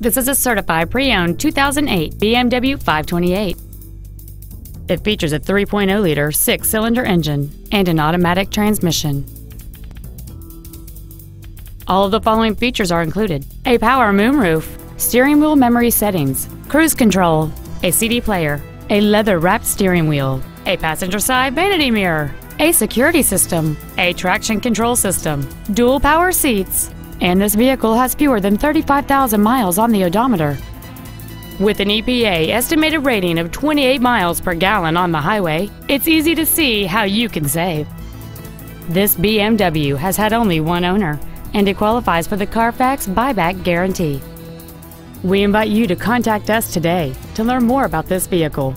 This is a certified pre-owned 2008 BMW 528. It features a 3.0-liter six-cylinder engine and an automatic transmission. All of the following features are included. A power moonroof, steering wheel memory settings, cruise control, a CD player, a leather-wrapped steering wheel, a passenger side vanity mirror, a security system, a traction control system, dual power seats, and this vehicle has fewer than 35,000 miles on the odometer. With an EPA estimated rating of 28 miles per gallon on the highway, it's easy to see how you can save. This BMW has had only one owner, and it qualifies for the Carfax buyback guarantee. We invite you to contact us today to learn more about this vehicle